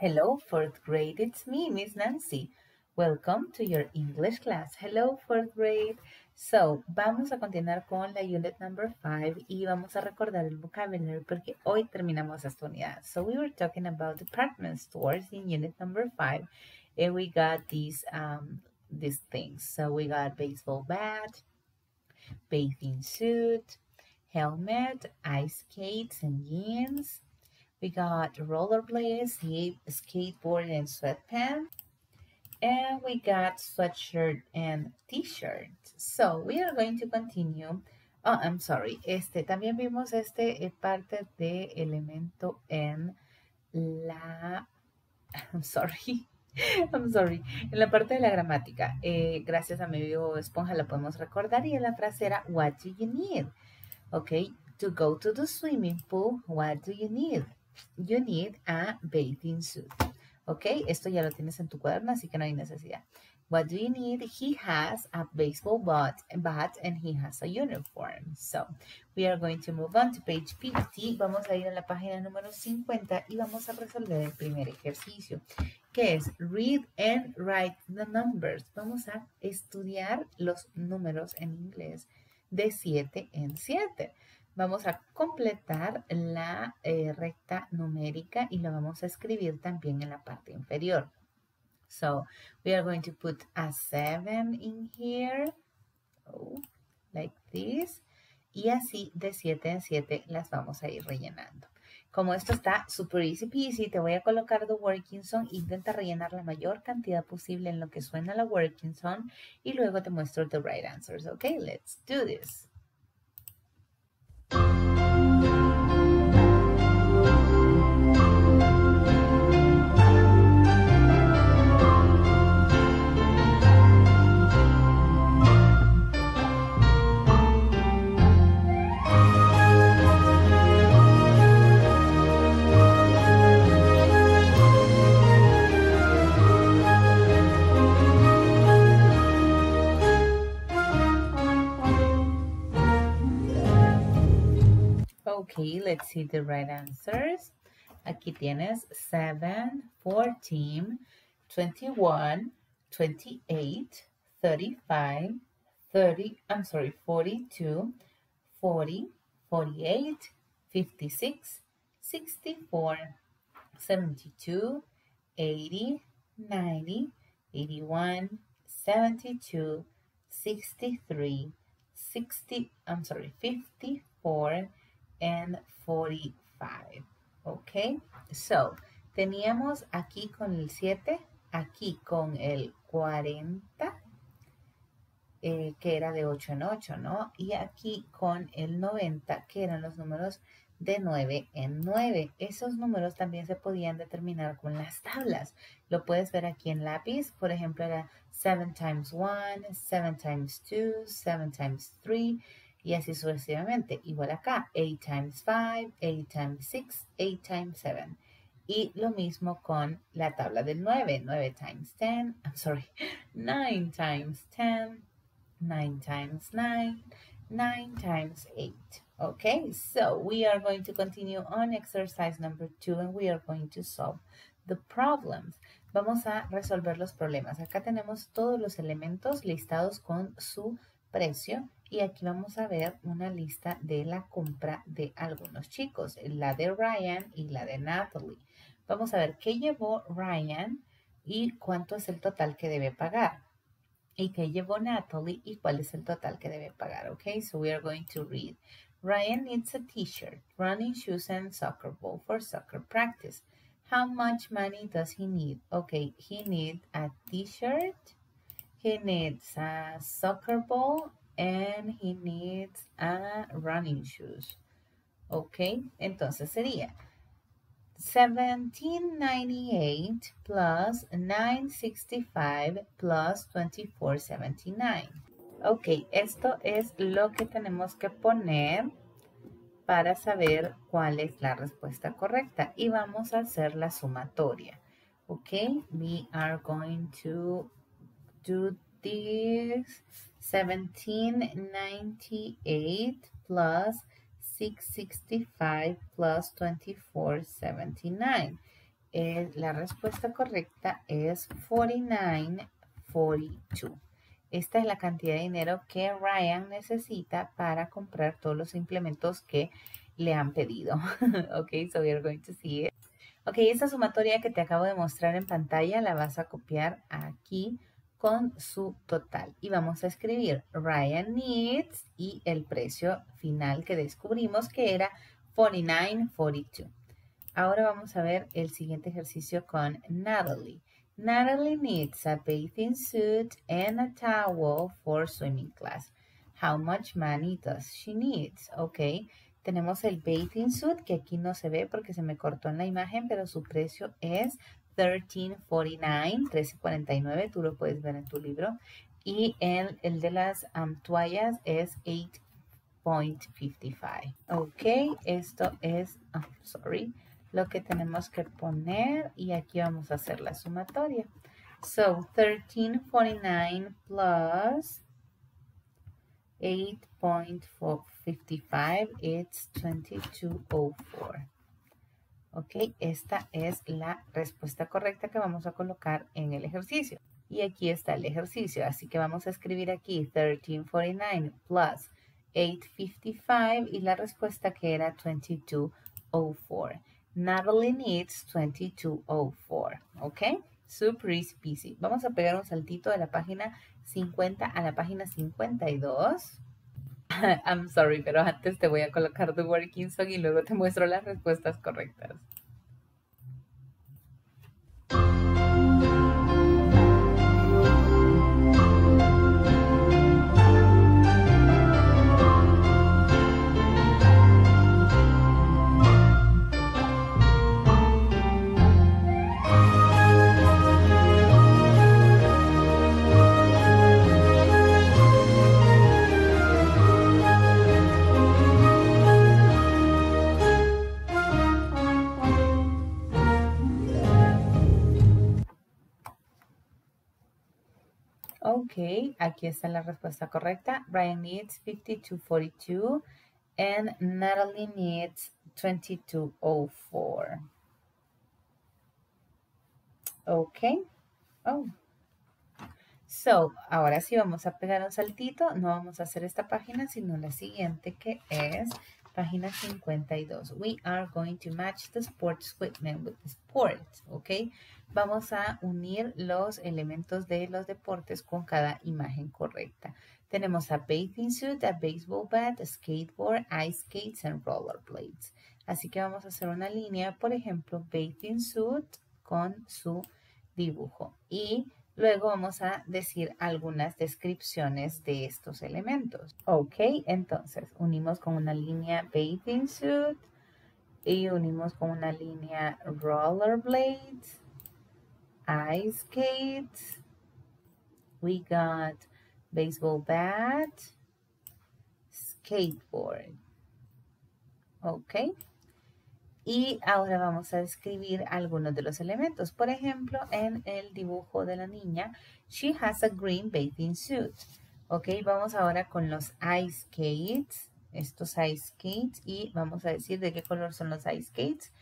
Hello, fourth grade. It's me, Miss Nancy. Welcome to your English class. Hello, fourth grade. So, vamos a continuar con la unit number five y vamos a recordar el vocabulary porque hoy terminamos esta unidad. So, we were talking about department stores in unit number five and we got these, um, these things. So, we got baseball bat, bathing suit, helmet, ice skates and jeans, we got rollerblades, skateboard and sweatpants. And we got sweatshirt and t-shirt. So we are going to continue. Oh, I'm sorry. Este, también vimos este es parte de elemento en la... I'm sorry. I'm sorry. En la parte de la gramática. Eh, gracias a mi vivo esponja la podemos recordar. Y en la frase era, what do you need? Okay. To go to the swimming pool, what do you need? You need a bathing suit. Ok, esto ya lo tienes en tu cuaderno, así que no hay necesidad. What do you need? He has a baseball bat, bat and he has a uniform. So, we are going to move on to page 50. Vamos a ir a la página número 50 y vamos a resolver el primer ejercicio, que es read and write the numbers. Vamos a estudiar los números en inglés de 7 en 7 vamos a completar la eh, recta numérica y lo vamos a escribir también en la parte inferior. So we are going to put a 7 in here, oh, like this, y así de 7 en 7 las vamos a ir rellenando. Como esto está super easy peasy, te voy a colocar the working song. Intenta rellenar la mayor cantidad posible en lo que suena la working song y luego te muestro the right answers. Okay, let's do this. Let's see the right answers. Aquí tienes 7, 14, 21, 28, 35, 30, I'm sorry, 42, 40, 48, 56, 64, 72, 80, 90, 81, 72, 63, 60, I'm sorry, 54, and 45. Ok, so teníamos aquí con el 7, aquí con el 40, eh, que era de 8 en 8, ¿no? Y aquí con el 90, que eran los números de 9 en 9. Esos números también se podían determinar con las tablas. Lo puedes ver aquí en lápiz. Por ejemplo, era 7 times 1, 7 times 2, 7 times 3 y así sucesivamente. Igual acá, 8 times 5, 8 times 6, 8 times 7. Y lo mismo con la tabla del 9, 9 times 10, I'm sorry, 9 times 10, 9 times 9, 9 times 8. Okay, so we are going to continue on exercise number 2 and we are going to solve the problems. Vamos a resolver los problemas. Acá tenemos todos los elementos listados con su precio y aquí vamos a ver una lista de la compra de algunos chicos, la de Ryan y la de Natalie. Vamos a ver qué llevó Ryan y cuánto es el total que debe pagar. Y qué llevó Natalie y cuál es el total que debe pagar. Ok, so we are going to read. Ryan needs a t-shirt, running shoes and soccer ball for soccer practice. How much money does he need? Okay, he needs a t-shirt, he needs a soccer ball and he needs a running shoes. Ok, entonces sería 1798 plus 965 plus 2479. Ok, esto es lo que tenemos que poner para saber cuál es la respuesta correcta. Y vamos a hacer la sumatoria. Ok, we are going to do this 1798 plus 665 plus 2479. eh, la respuesta correcta es 49.42. Esta es la cantidad de dinero que Ryan necesita para comprar todos los implementos que le han pedido. ok, so we are going to see it. Ok, esta sumatoria que te acabo de mostrar en pantalla la vas a copiar aquí con su total. Y vamos a escribir Ryan needs y el precio final que descubrimos que era 49.42. Ahora vamos a ver el siguiente ejercicio con Natalie. Natalie needs a bathing suit and a towel for swimming class. How much money does she need? Ok, tenemos el bathing suit que aquí no se ve porque se me cortó en la imagen, pero su precio es 13.49, 13.49, tú lo puedes ver en tu libro. Y el, de las toallas es 8.55. Ok, esto es, oh, sorry, lo que tenemos que poner y aquí vamos a hacer la sumatoria. So, 13.49 plus 8.55, it's 22.04. Ok, esta es la respuesta correcta que vamos a colocar en el ejercicio. Y aquí está el ejercicio, así que vamos a escribir aquí 1349 plus 855 y la respuesta que era 2204. Natalie needs 2204, ¿ok? Super easy Vamos a pegar un saltito de la página 50 a la página 52. I'm sorry, pero antes te voy a colocar The Working Song y luego te muestro las respuestas correctas. Aquí está la respuesta correcta. Brian needs 5242 and Natalie needs 2204. Ok. Oh. So, ahora sí vamos a pegar un saltito. No vamos a hacer esta página, sino la siguiente que es página 52. We are going to match the sports equipment with the sports. Ok. vamos a unir los elementos de los deportes con cada imagen correcta. Tenemos a bathing suit, a baseball bat, a skateboard, ice skates and rollerblades. Así que vamos a hacer una línea, por ejemplo, bathing suit con su dibujo. Y luego vamos a decir algunas descripciones de estos elementos. Ok, entonces unimos con una línea bathing suit y unimos con una línea rollerblades ice skates. We got baseball bat, skateboard. Ok. Y ahora vamos a describir algunos de los elementos. Por ejemplo, en el dibujo de la niña, she has a green bathing suit. Ok, vamos ahora con los ice skates. Estos ice skates. Y vamos a decir de qué color son los ice skates.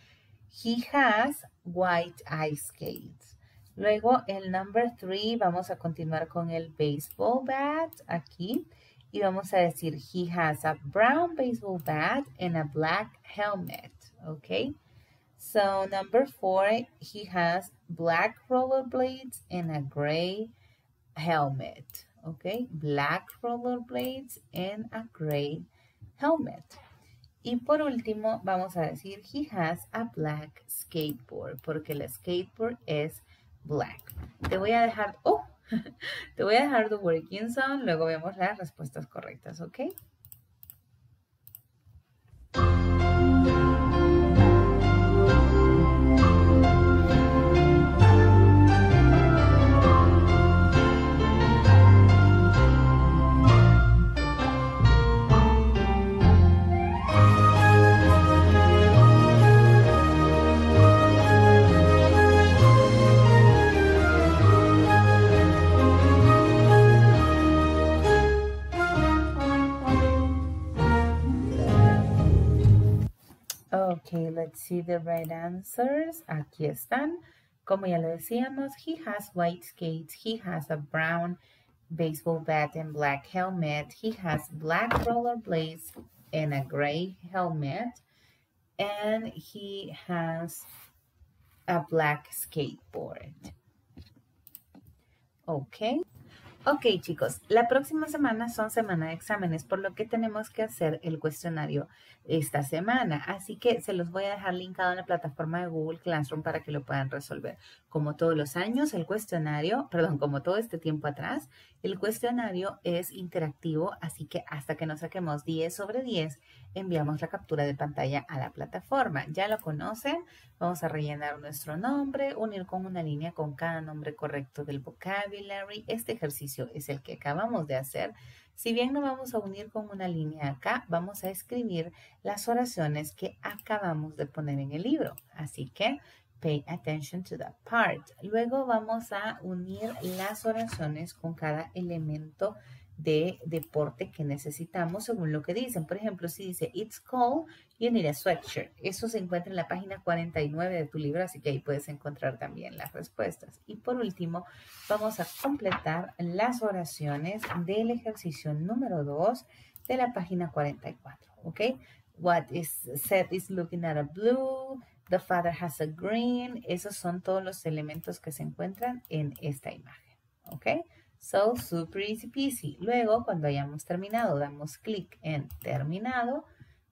He has white ice skates. Luego el number three, vamos a continuar con el baseball bat aquí. Y vamos a decir, he has a brown baseball bat and a black helmet. Okay. So number four, he has black rollerblades and a gray helmet. Okay. Black rollerblades and a gray helmet. Y por último, vamos a decir, he has a black skateboard, porque el skateboard es black. Te voy a dejar, oh, te voy a dejar the working song, luego vemos las respuestas correctas, ¿ok? Let's see the right answers. Aquí están. Como ya lo decíamos, he has white skates. He has a brown baseball bat and black helmet. He has black rollerblades and a gray helmet. And he has a black skateboard. Okay. Ok chicos, la próxima semana son semana de exámenes, por lo que tenemos que hacer el cuestionario esta semana. Así que se los voy a dejar linkado en la plataforma de Google Classroom para que lo puedan resolver. Como todos los años, el cuestionario, perdón, como todo este tiempo atrás, el cuestionario es interactivo, así que hasta que nos saquemos 10 sobre 10, enviamos la captura de pantalla a la plataforma. Ya lo conocen, vamos a rellenar nuestro nombre, unir con una línea con cada nombre correcto del vocabulary. Este es el que acabamos de hacer. Si bien no vamos a unir con una línea acá, vamos a escribir las oraciones que acabamos de poner en el libro. Así que pay attention to that part. Luego vamos a unir las oraciones con cada elemento de deporte que necesitamos según lo que dicen. Por ejemplo, si dice It's cold, you need a sweatshirt. Eso se encuentra en la página 49 de tu libro, así que ahí puedes encontrar también las respuestas. Y por último, vamos a completar las oraciones del ejercicio número 2 de la página 44. ¿Ok? What is said is looking at a blue. The father has a green. Esos son todos los elementos que se encuentran en esta imagen. ¿Ok? So, super easy peasy. Luego, cuando hayamos terminado, damos clic en terminado.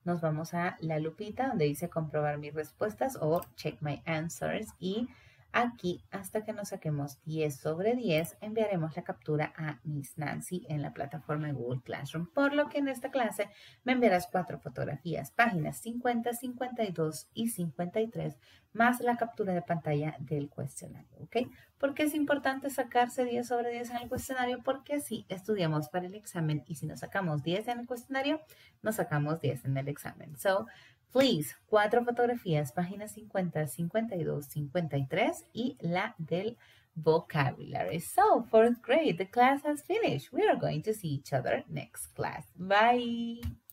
Nos vamos a la lupita donde dice comprobar mis respuestas o check my answers y Aquí, hasta que nos saquemos 10 sobre 10, enviaremos la captura a Miss Nancy en la plataforma Google Classroom, por lo que en esta clase me enviarás cuatro fotografías, páginas 50, 52 y 53, más la captura de pantalla del cuestionario, ¿ok? ¿Por qué es importante sacarse 10 sobre 10 en el cuestionario? Porque así estudiamos para el examen y si nos sacamos 10 en el cuestionario, nos sacamos 10 en el examen. So, Please, cuatro fotografías, páginas 50, 52, 53 y la del vocabulary. So, fourth grade, the class has finished. We are going to see each other next class. Bye.